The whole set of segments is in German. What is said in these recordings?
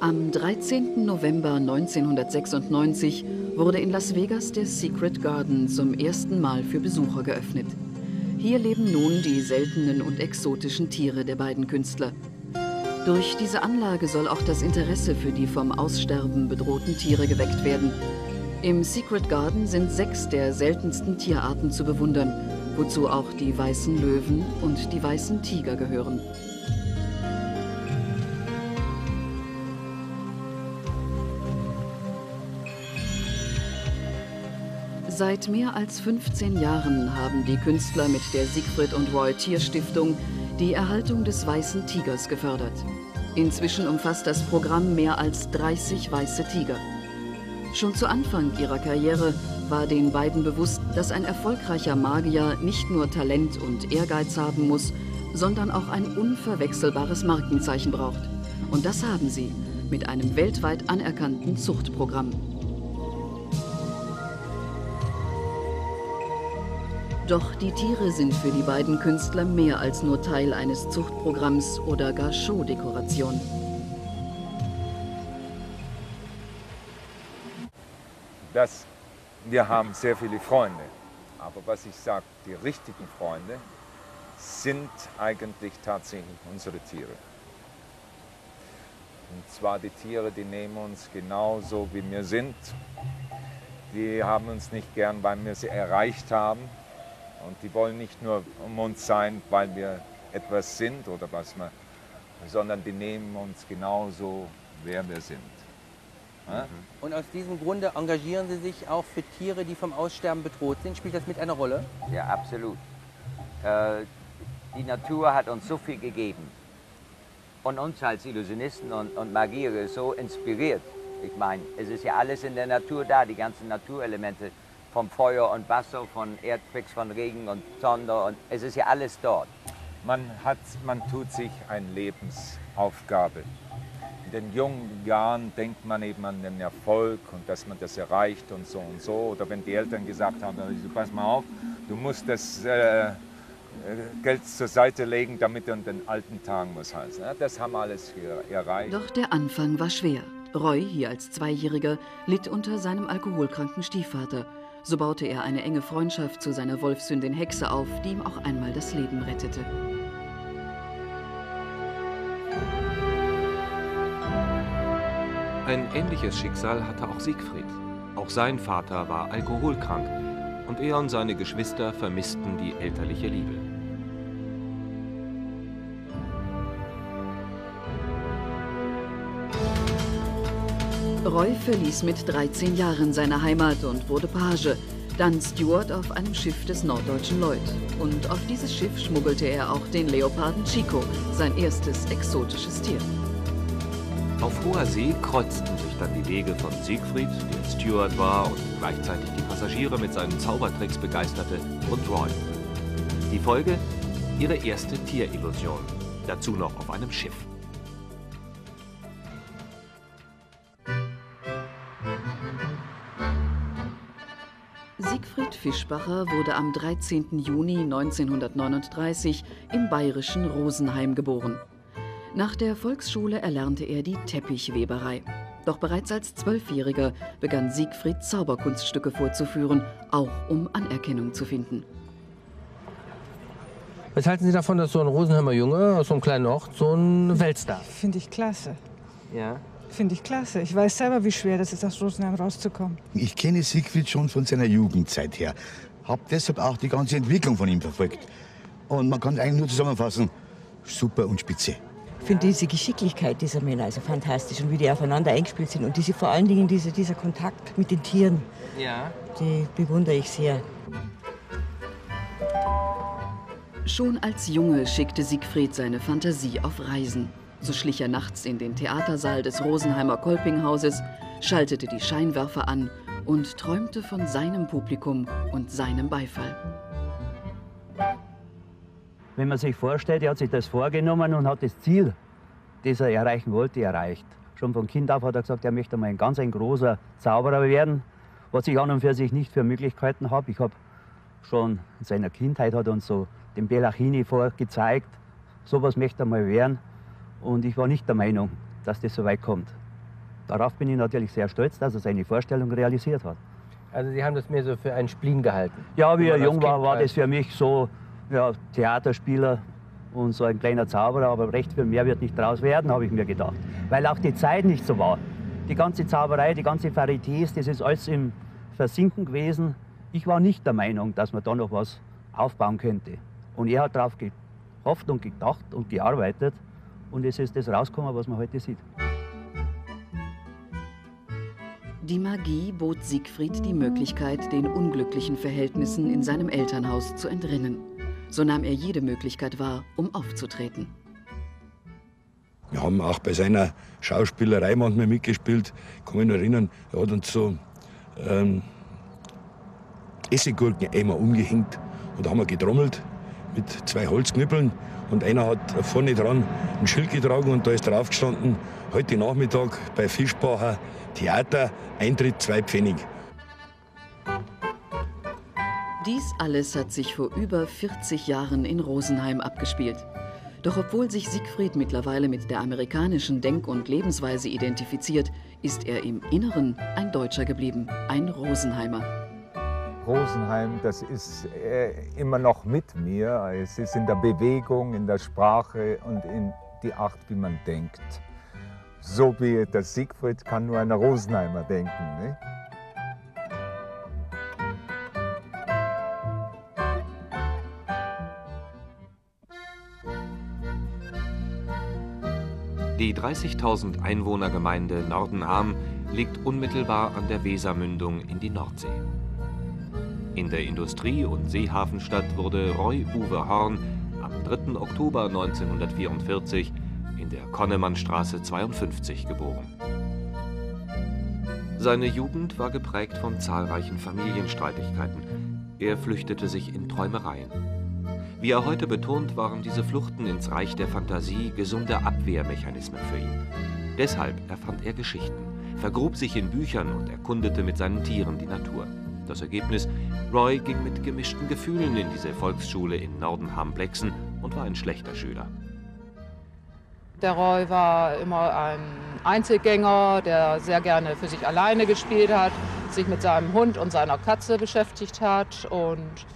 Am 13. November 1996 wurde in Las Vegas der Secret Garden zum ersten Mal für Besucher geöffnet. Hier leben nun die seltenen und exotischen Tiere der beiden Künstler. Durch diese Anlage soll auch das Interesse für die vom Aussterben bedrohten Tiere geweckt werden. Im Secret Garden sind sechs der seltensten Tierarten zu bewundern, wozu auch die weißen Löwen und die weißen Tiger gehören. Seit mehr als 15 Jahren haben die Künstler mit der Siegfried und Roy Tierstiftung die Erhaltung des weißen Tigers gefördert. Inzwischen umfasst das Programm mehr als 30 weiße Tiger. Schon zu Anfang ihrer Karriere war den beiden bewusst, dass ein erfolgreicher Magier nicht nur Talent und Ehrgeiz haben muss, sondern auch ein unverwechselbares Markenzeichen braucht. Und das haben sie mit einem weltweit anerkannten Zuchtprogramm. Doch die Tiere sind für die beiden Künstler mehr als nur Teil eines Zuchtprogramms oder gar Showdekoration. Das, wir haben sehr viele Freunde, aber was ich sage, die richtigen Freunde sind eigentlich tatsächlich unsere Tiere. Und zwar die Tiere, die nehmen uns genauso, wie wir sind. Die haben uns nicht gern, weil wir sie erreicht haben, und die wollen nicht nur um uns sein, weil wir etwas sind oder was wir, sondern die nehmen uns genauso, wer wir sind. Ja? Mhm. Und aus diesem Grunde engagieren Sie sich auch für Tiere, die vom Aussterben bedroht sind. Spielt das mit einer Rolle? Ja, absolut. Äh, die Natur hat uns so viel gegeben und uns als Illusionisten und, und Magiere so inspiriert. Ich meine, es ist ja alles in der Natur da, die ganzen Naturelemente vom Feuer und Wasser, von Erdquicks, von Regen und Sonne und es ist ja alles dort. Man, hat, man tut sich eine Lebensaufgabe. In den jungen Jahren denkt man eben an den Erfolg und dass man das erreicht und so und so. Oder wenn die Eltern gesagt haben, also, pass mal auf, du musst das äh, Geld zur Seite legen, damit du in den alten Tagen was hast. Das haben wir alles erreicht. Doch der Anfang war schwer. Roy, hier als Zweijähriger, litt unter seinem alkoholkranken Stiefvater so baute er eine enge Freundschaft zu seiner Wolfshündin Hexe auf, die ihm auch einmal das Leben rettete. Ein ähnliches Schicksal hatte auch Siegfried. Auch sein Vater war alkoholkrank und er und seine Geschwister vermissten die elterliche Liebe. Roy verließ mit 13 Jahren seine Heimat und wurde Page, dann Steward auf einem Schiff des norddeutschen Lloyd. Und auf dieses Schiff schmuggelte er auch den Leoparden Chico, sein erstes exotisches Tier. Auf hoher See kreuzten sich dann die Wege von Siegfried, der Steward war und gleichzeitig die Passagiere mit seinen Zaubertricks begeisterte, und Roy. Die Folge? Ihre erste Tierillusion. Dazu noch auf einem Schiff. Fischbacher wurde am 13. Juni 1939 im bayerischen Rosenheim geboren. Nach der Volksschule erlernte er die Teppichweberei. Doch bereits als Zwölfjähriger begann Siegfried Zauberkunststücke vorzuführen, auch um Anerkennung zu finden. Was halten Sie davon, dass so ein Rosenheimer Junge aus so einem kleinen Ort so ein Weltstar? Finde ich klasse. Ja. Finde ich klasse. Ich weiß selber, wie schwer das ist, aus Rosenheim rauszukommen. Ich kenne Siegfried schon von seiner Jugendzeit her. Hab deshalb auch die ganze Entwicklung von ihm verfolgt. Und man kann eigentlich nur zusammenfassen, super und spitze. Ich finde diese Geschicklichkeit dieser Männer also fantastisch und wie die aufeinander eingespielt sind. Und diese, vor allen Dingen diese, dieser Kontakt mit den Tieren, ja. die bewundere ich sehr. Schon als Junge schickte Siegfried seine Fantasie auf Reisen. So schlich er nachts in den Theatersaal des Rosenheimer Kolpinghauses, schaltete die Scheinwerfer an und träumte von seinem Publikum und seinem Beifall. Wenn man sich vorstellt, er hat sich das vorgenommen und hat das Ziel, das er erreichen wollte, erreicht. Schon von Kind auf hat er gesagt, er möchte mal ein ganz ein großer Zauberer werden, was ich an und für sich nicht für Möglichkeiten habe. Ich habe schon in seiner Kindheit hat uns so den Bellachini vorgezeigt, sowas möchte er mal werden. Und ich war nicht der Meinung, dass das so weit kommt. darauf bin ich natürlich sehr stolz, dass er seine Vorstellung realisiert hat. Also Sie haben das mehr so für einen Spleen gehalten? Ja, wie er jung war, war das für mich so ja, Theaterspieler und so ein kleiner Zauberer, aber recht viel mehr wird nicht draus werden, habe ich mir gedacht. Weil auch die Zeit nicht so war. Die ganze Zauberei, die ganze Varietés, das ist alles im Versinken gewesen. Ich war nicht der Meinung, dass man da noch was aufbauen könnte. Und er hat darauf gehofft und gedacht und gearbeitet und es ist das rausgekommen, was man heute sieht. Die Magie bot Siegfried die Möglichkeit, den unglücklichen Verhältnissen in seinem Elternhaus zu entrinnen. So nahm er jede Möglichkeit wahr, um aufzutreten. Wir haben auch bei seiner Schauspielerei manchmal mitgespielt. Ich kann mich noch erinnern, er hat uns so ähm, Essiggurken einmal umgehängt und da haben wir getrommelt mit zwei Holzknüppeln und einer hat vorne dran ein Schild getragen und da ist drauf gestanden, heute Nachmittag bei Fischbacher Theater, Eintritt zwei Pfennig. Dies alles hat sich vor über 40 Jahren in Rosenheim abgespielt. Doch obwohl sich Siegfried mittlerweile mit der amerikanischen Denk- und Lebensweise identifiziert, ist er im Inneren ein Deutscher geblieben, ein Rosenheimer. Rosenheim, das ist äh, immer noch mit mir. Es ist in der Bewegung, in der Sprache und in die Art, wie man denkt so wie der Siegfried kann nur ein Rosenheimer denken. Ne? Die 30.000 Einwohnergemeinde Nordenham liegt unmittelbar an der Wesermündung in die Nordsee. In der Industrie- und Seehafenstadt wurde Roy Uwe Horn am 3. Oktober 1944 in der Konnemannstraße 52 geboren. Seine Jugend war geprägt von zahlreichen Familienstreitigkeiten. Er flüchtete sich in Träumereien. Wie er heute betont, waren diese Fluchten ins Reich der Fantasie gesunde Abwehrmechanismen für ihn. Deshalb erfand er Geschichten, vergrub sich in Büchern und erkundete mit seinen Tieren die Natur. Das Ergebnis, Roy ging mit gemischten Gefühlen in diese Volksschule in Nordenham-Blexen und war ein schlechter Schüler. Der Roy war immer ein Einzelgänger, der sehr gerne für sich alleine gespielt hat, sich mit seinem Hund und seiner Katze beschäftigt hat und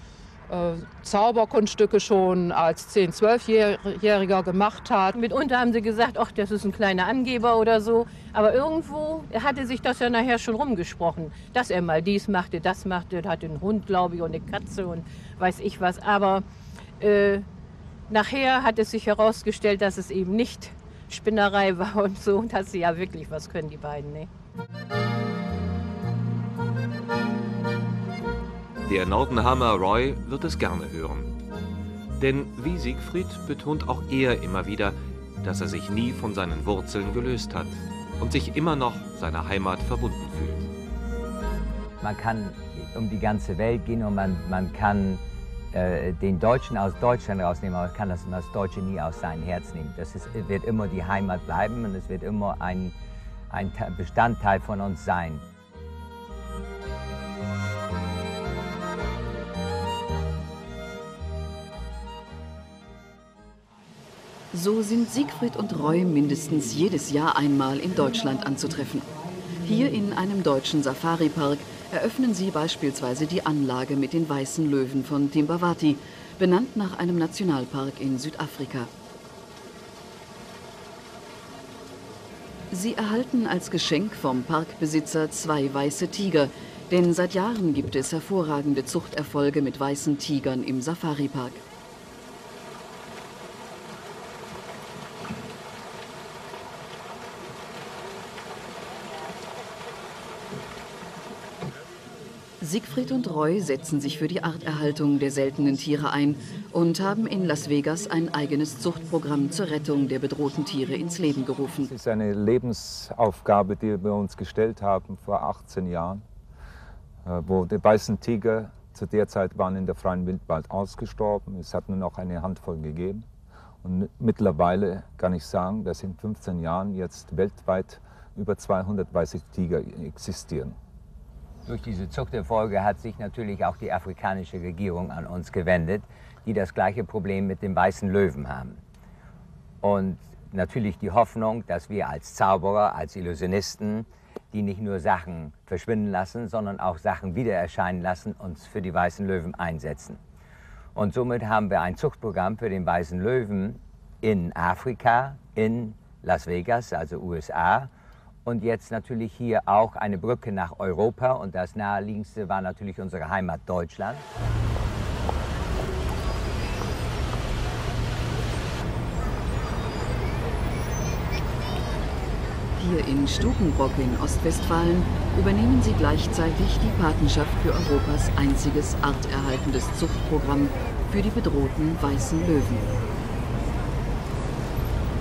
Zauberkunststücke schon als 10-, 12-Jähriger gemacht hat. Mitunter haben sie gesagt, ach, das ist ein kleiner Angeber oder so. Aber irgendwo hatte sich das ja nachher schon rumgesprochen, dass er mal dies machte, das machte, hatte einen Hund, glaube ich, und eine Katze und weiß ich was. Aber äh, Nachher hat es sich herausgestellt, dass es eben nicht Spinnerei war und so, dass sie ja wirklich was können, die beiden. Ne? Der Nordenhammer Roy wird es gerne hören. Denn wie Siegfried betont auch er immer wieder, dass er sich nie von seinen Wurzeln gelöst hat und sich immer noch seiner Heimat verbunden fühlt. Man kann um die ganze Welt gehen und man, man kann äh, den Deutschen aus Deutschland rausnehmen, aber kann das, das Deutsche nie aus seinem Herz nehmen. Das ist, wird immer die Heimat bleiben und es wird immer ein, ein Bestandteil von uns sein. So sind Siegfried und Roy mindestens jedes Jahr einmal in Deutschland anzutreffen. Hier in einem deutschen Safari-Park eröffnen sie beispielsweise die Anlage mit den weißen Löwen von Timbavati, benannt nach einem Nationalpark in Südafrika. Sie erhalten als Geschenk vom Parkbesitzer zwei weiße Tiger, denn seit Jahren gibt es hervorragende Zuchterfolge mit weißen Tigern im Safari-Park. Siegfried und Roy setzen sich für die Arterhaltung der seltenen Tiere ein und haben in Las Vegas ein eigenes Zuchtprogramm zur Rettung der bedrohten Tiere ins Leben gerufen. Das ist eine Lebensaufgabe, die wir uns gestellt haben vor 18 Jahren, äh, wo die weißen Tiger zu der Zeit waren in der freien Wildwald ausgestorben. Es hat nur noch eine Handvoll gegeben. Und mittlerweile kann ich sagen, dass in 15 Jahren jetzt weltweit über 200 weiße Tiger existieren. Durch diese Zuchterfolge hat sich natürlich auch die afrikanische Regierung an uns gewendet, die das gleiche Problem mit dem weißen Löwen haben. Und natürlich die Hoffnung, dass wir als Zauberer, als Illusionisten, die nicht nur Sachen verschwinden lassen, sondern auch Sachen wieder erscheinen lassen, uns für die Weißen Löwen einsetzen. Und somit haben wir ein Zuchtprogramm für den Weißen Löwen in Afrika, in Las Vegas, also USA. Und jetzt natürlich hier auch eine Brücke nach Europa. Und das naheliegendste war natürlich unsere Heimat Deutschland. Hier in Stukenbrock in Ostwestfalen übernehmen sie gleichzeitig die Patenschaft für Europas einziges arterhaltendes Zuchtprogramm für die bedrohten weißen Löwen.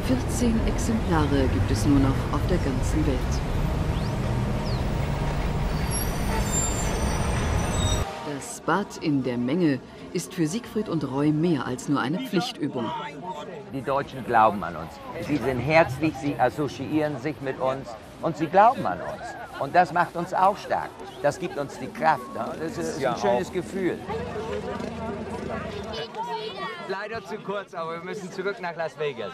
14 Exemplare gibt es nur noch auf der ganzen Welt. Das Bad in der Menge ist für Siegfried und Roy mehr als nur eine Pflichtübung. Die Deutschen glauben an uns. Sie sind herzlich, sie assoziieren sich mit uns und sie glauben an uns. Und das macht uns auch stark. Das gibt uns die Kraft. Das ist ein schönes Gefühl. Leider zu kurz, aber wir müssen zurück nach Las Vegas.